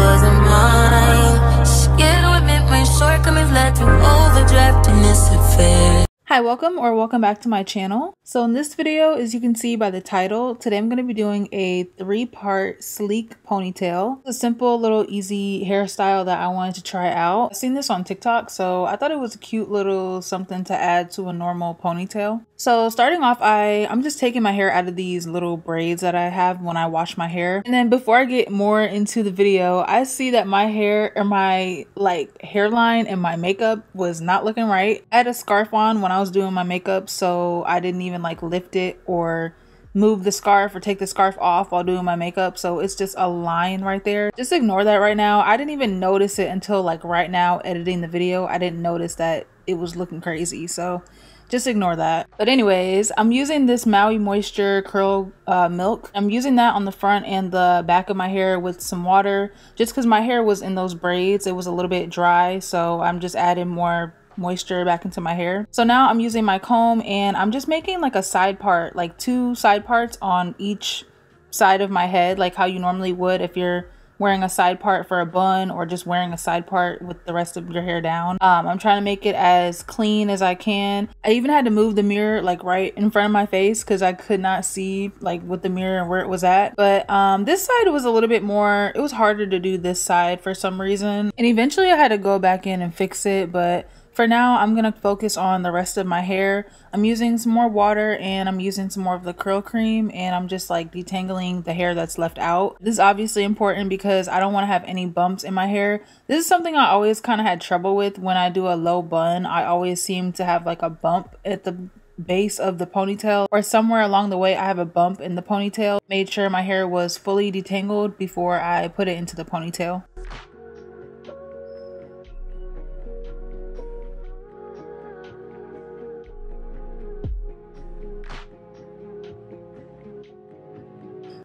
wasn't mine. Scared my shortcomings led to overdraft and this affair. Hi, welcome or welcome back to my channel. So in this video, as you can see by the title, today I'm going to be doing a three-part sleek ponytail. A simple little easy hairstyle that I wanted to try out. I've seen this on TikTok, so I thought it was a cute little something to add to a normal ponytail. So starting off, I, I'm just taking my hair out of these little braids that I have when I wash my hair. And then before I get more into the video, I see that my hair or my like hairline and my makeup was not looking right. I had a scarf on when I was doing my makeup, so I didn't even like lift it or move the scarf or take the scarf off while doing my makeup. So it's just a line right there. Just ignore that right now. I didn't even notice it until like right now editing the video. I didn't notice that it was looking crazy. So just ignore that. But anyways, I'm using this Maui Moisture Curl uh, Milk. I'm using that on the front and the back of my hair with some water just because my hair was in those braids. It was a little bit dry, so I'm just adding more moisture back into my hair. So now I'm using my comb and I'm just making like a side part, like two side parts on each side of my head, like how you normally would if you're wearing a side part for a bun or just wearing a side part with the rest of your hair down. Um, I'm trying to make it as clean as I can. I even had to move the mirror like right in front of my face because I could not see like with the mirror and where it was at. But um, this side was a little bit more, it was harder to do this side for some reason. And eventually I had to go back in and fix it, but for now, I'm going to focus on the rest of my hair. I'm using some more water and I'm using some more of the curl cream and I'm just like detangling the hair that's left out. This is obviously important because I don't want to have any bumps in my hair. This is something I always kind of had trouble with when I do a low bun. I always seem to have like a bump at the base of the ponytail or somewhere along the way I have a bump in the ponytail. Made sure my hair was fully detangled before I put it into the ponytail.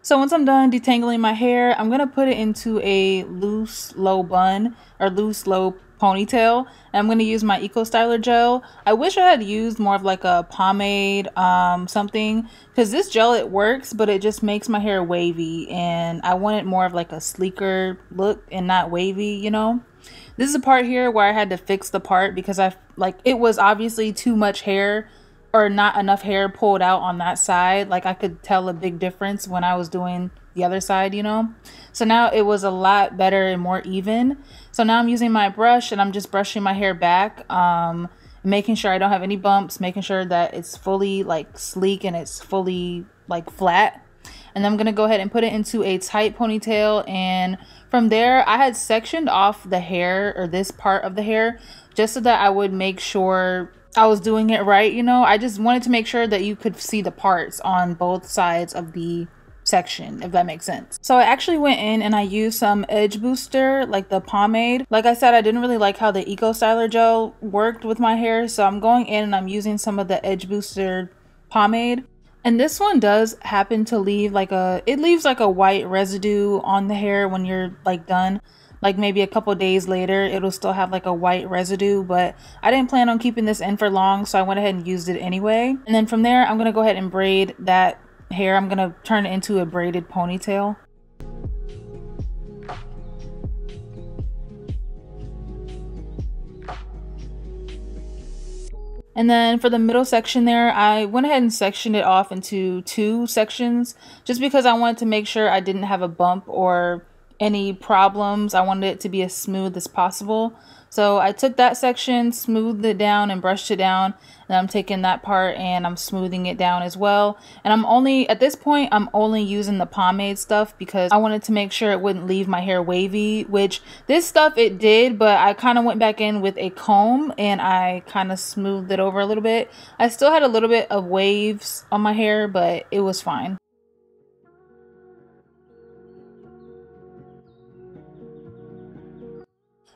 So once I'm done detangling my hair, I'm going to put it into a loose low bun or loose low ponytail. And I'm going to use my Eco Styler gel. I wish I had used more of like a pomade um, something because this gel it works but it just makes my hair wavy and I wanted more of like a sleeker look and not wavy you know. This is a part here where I had to fix the part because I like it was obviously too much hair or not enough hair pulled out on that side. Like I could tell a big difference when I was doing the other side, you know? So now it was a lot better and more even. So now I'm using my brush and I'm just brushing my hair back, um, making sure I don't have any bumps, making sure that it's fully like sleek and it's fully like flat. And I'm going to go ahead and put it into a tight ponytail. And from there, I had sectioned off the hair or this part of the hair just so that I would make sure I was doing it right, you know. I just wanted to make sure that you could see the parts on both sides of the section, if that makes sense. So I actually went in and I used some edge booster, like the pomade. Like I said, I didn't really like how the Eco Styler gel worked with my hair, so I'm going in and I'm using some of the edge booster pomade. And this one does happen to leave like a, it leaves like a white residue on the hair when you're like done like maybe a couple days later it'll still have like a white residue but I didn't plan on keeping this in for long so I went ahead and used it anyway. And then from there I'm gonna go ahead and braid that hair. I'm gonna turn it into a braided ponytail. And then for the middle section there, I went ahead and sectioned it off into two sections just because I wanted to make sure I didn't have a bump or any problems. I wanted it to be as smooth as possible. So I took that section, smoothed it down and brushed it down. And I'm taking that part and I'm smoothing it down as well. And I'm only, at this point, I'm only using the pomade stuff because I wanted to make sure it wouldn't leave my hair wavy, which this stuff it did, but I kind of went back in with a comb and I kind of smoothed it over a little bit. I still had a little bit of waves on my hair, but it was fine.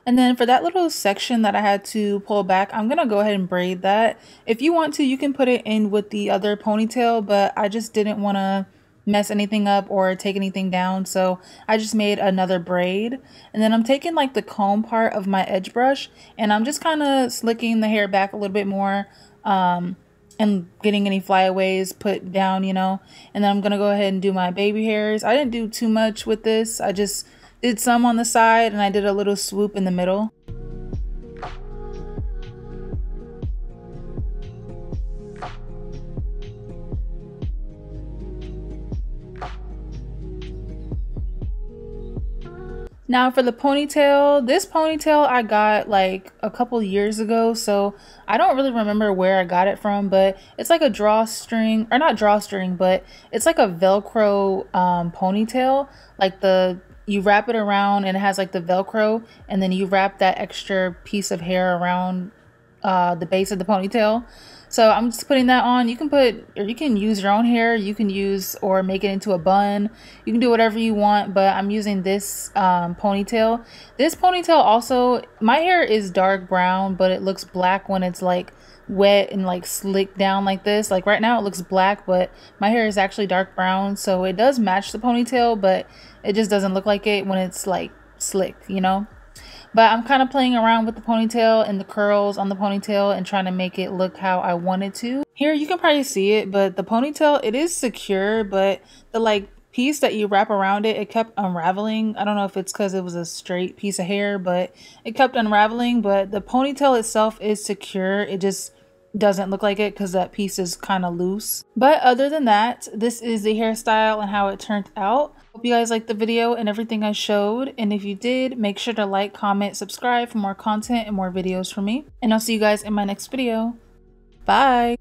And then for that little section that I had to pull back, I'm going to go ahead and braid that. If you want to, you can put it in with the other ponytail, but I just didn't want to mess anything up or take anything down. So I just made another braid. And then I'm taking like the comb part of my edge brush and I'm just kind of slicking the hair back a little bit more. Um, and getting any flyaways put down, you know. And then I'm to go ahead and do my baby hairs. I didn't do too much with this. I just did some on the side and I did a little swoop in the middle. Now for the ponytail, this ponytail I got like a couple years ago, so I don't really remember where I got it from, but it's like a drawstring, or not drawstring, but it's like a Velcro um, ponytail. Like the, you wrap it around and it has like the Velcro, and then you wrap that extra piece of hair around uh, the base of the ponytail. So I'm just putting that on. You can put, or you can use your own hair. You can use or make it into a bun. You can do whatever you want, but I'm using this um, ponytail. This ponytail also, my hair is dark brown, but it looks black when it's like wet and like slicked down like this. Like right now it looks black, but my hair is actually dark brown. So it does match the ponytail, but it just doesn't look like it when it's like slick, you know? But I'm kind of playing around with the ponytail and the curls on the ponytail and trying to make it look how I wanted to. Here you can probably see it, but the ponytail, it is secure, but the like piece that you wrap around it, it kept unraveling. I don't know if it's because it was a straight piece of hair, but it kept unraveling. But the ponytail itself is secure. It just doesn't look like it because that piece is kind of loose. But other than that, this is the hairstyle and how it turned out. Hope you guys liked the video and everything I showed. And if you did, make sure to like, comment, subscribe for more content and more videos from me. And I'll see you guys in my next video. Bye!